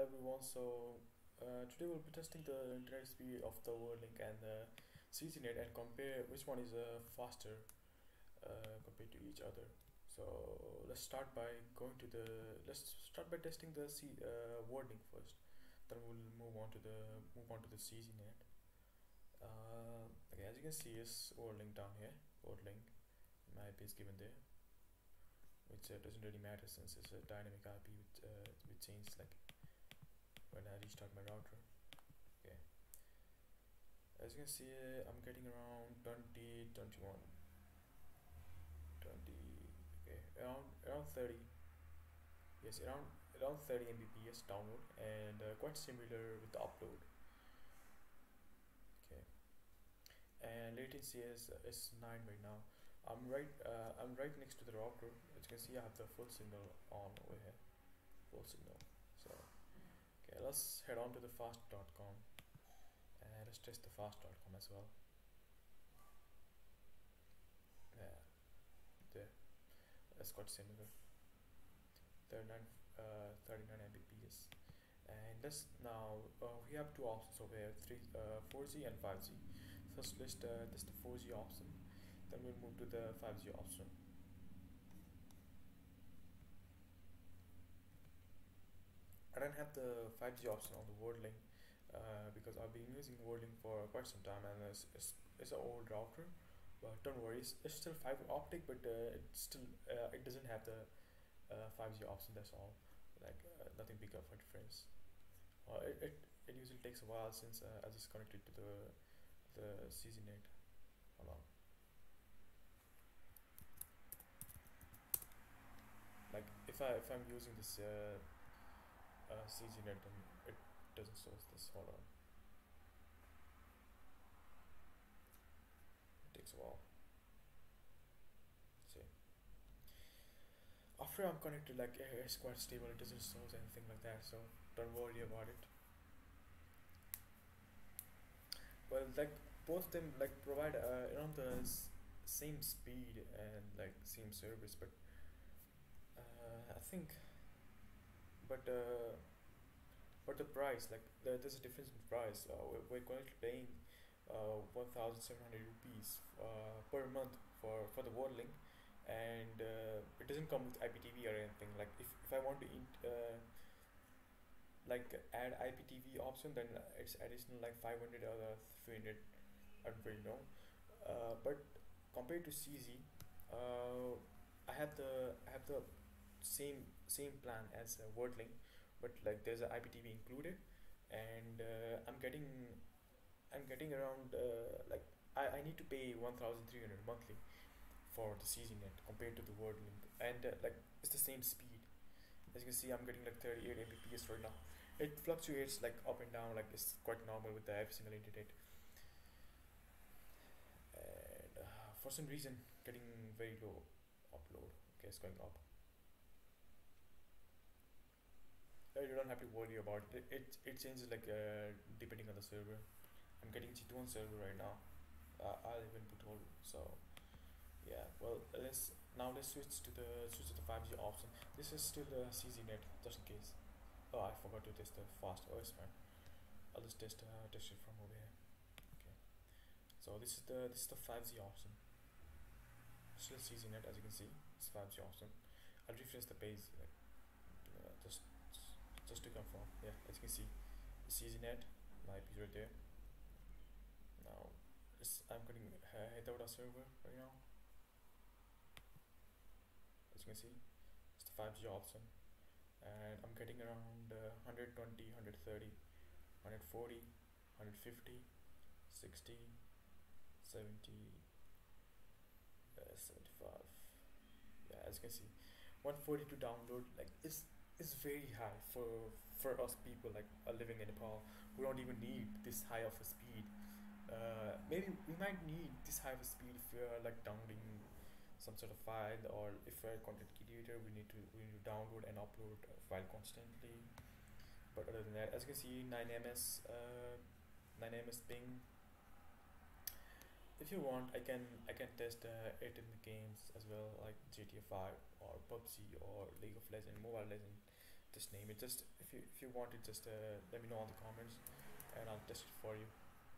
Everyone, so uh, today we'll be testing the internet speed of the WorldLink and the CGNet and compare which one is uh, faster uh, compared to each other. So let's start by going to the, let's start by testing the C, uh, WorldLink first. Then we'll move on to the, move on to the CGNet. Uh, okay, as you can see is WorldLink down here, WorldLink, my IP is given there which uh, doesn't really matter since it's a dynamic IP which, uh, which changes like when I restart my router okay. As you can see uh, I'm getting around 20 21 20 okay around around 30 yes around around 30 Mbps download and uh, quite similar with the upload. Okay. And latency is is 9 right now. I'm right uh, I'm right next to the router. As you can see I have the full signal on over here. Full signal let's head on to the fast.com and let's test the fast.com as well. Yeah there. That's quite similar. 39 uh, 39 Mbps. And let's now uh, we have two options over here three uh, 4G and 5G first let's uh, test the 4G option. Then we'll move to the 5G option I don't have the 5G option on the WorldLink uh, because I've been using WorldLink for quite some time and it's, it's, it's an old router but don't worry it's, it's still fiber optic but uh, it still uh, it doesn't have the 5G uh, option that's all. Like uh, nothing big of a difference. Uh, it, it, it usually takes a while since I just connected to the the CGNet hold on. Like if I if I'm using this uh, uh, CGNet then it doesn't source this hold on. It takes a while. Let's see. After I'm connected like it's quite stable it doesn't source anything like that so don't worry about it. Well like both of them like provide uh, around the same speed and like same service but uh, I think but uh, but the price like the, there's a difference in price. Uh, we're, we're currently paying uh, 1700 rupees uh, per month for for the WorldLink and uh, it doesn't come with IPTV or anything. Like if, if I want to eat, uh, like add IPTV option then it's additional like 500 or 300 I don't really know. Uh, but compared to CG uh, I have the I have the same same plan as a WorldLink but like there's a IPTV included and uh, I'm getting I'm getting around uh, like I, I need to pay 1300 monthly for the CGNet compared to the WorldLink and uh, like it's the same speed. As you can see I'm getting like 38 Mbps right now. It fluctuates like up and down like it's quite normal with the every single internet. And uh, for some reason getting very low upload okay it's going up uh, you have to worry about it. It, it changes like uh, depending on the server. I'm getting G2 server right now. Uh, I'll even put all so yeah. Well let's now let's switch to the switch to the 5G option. This is still the CGNet just in case. Oh I forgot to test the fast oh it's fine I'll just test uh, test it from over here. Okay. So this is the this is the 5G option. Still CGNet as you can see. It's 5G option. I'll refresh the page like uh, just just to confirm. Yeah as you can see the CGNet my IP is right there. Now I'm getting uh, without a server right now. As you can see it's the 5G option. And I'm getting around uh, 120 130 140 150 60 70 uh, 75 yeah as you can see 142 download like it's it's very high for for us people like uh, living in Nepal. Who don't even need this high of a speed. Uh, maybe we might need this high of a speed if we're like downloading some sort of file or if we're a content creator we need to we need to download and upload a file constantly. But other than that as you can see 9ms uh, 9ms ping. If you want I can I can test uh, it in the games as well like GTA 5 or PUBG or League of Legends Mobile Legend just name it. Just if you if you want it, just uh, let me know in the comments, and I'll test it for you.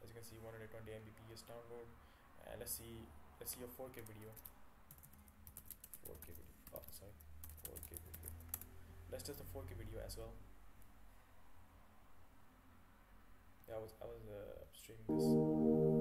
As you can see, 120 Mbps download, and let's see let's see a 4K video. 4K video. Oh, sorry, 4K video. Let's test the 4K video as well. Yeah, I was I was uh, streaming this.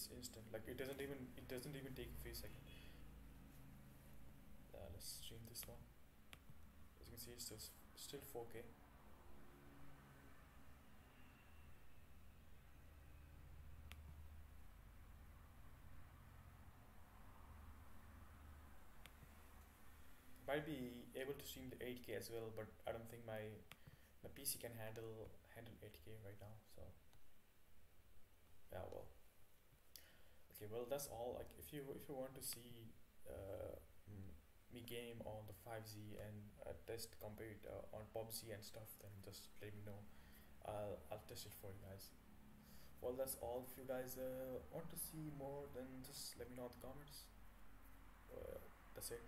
It's instant. Like it doesn't even it doesn't even take a few seconds. Uh, let's stream this one. As you can see, it's still still 4K. Might be able to stream the 8K as well, but I don't think my my PC can handle handle 8K right now. So yeah, well. Okay, well that's all. Like if you if you want to see uh, me game on the 5z and uh, test compare it uh, on PUBG and stuff, then just let me know. I'll I'll test it for you guys. Well, that's all. If you guys uh, want to see more, then just let me know in the comments. Uh, that's it.